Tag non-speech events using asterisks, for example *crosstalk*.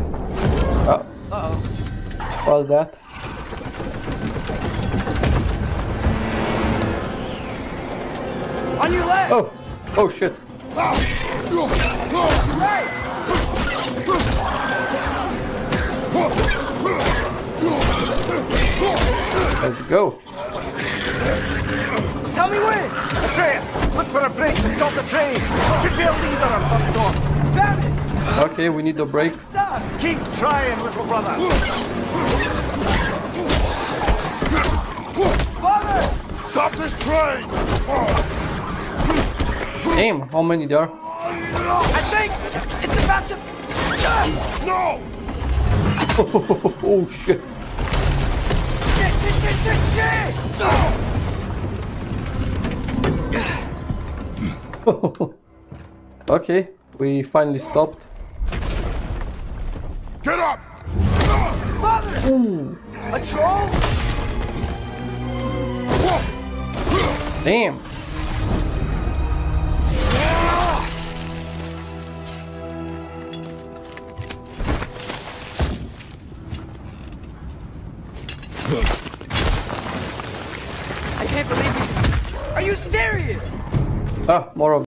good. Oh, Uh-oh. what was that? On your left! Oh, oh shit. Let's go. Tell me when! Atreus, look for a brake to stop the train. Should be a lever of some sort. Okay, we need a brake. Keep trying, little brother. Father! Stop this train! Damn, how many there? I think it's about to... No! *laughs* oh shit, shit! *laughs* okay, we finally stopped. Get up! Father! A troll? Damn. I can't believe he's... Are you serious? Ah, more of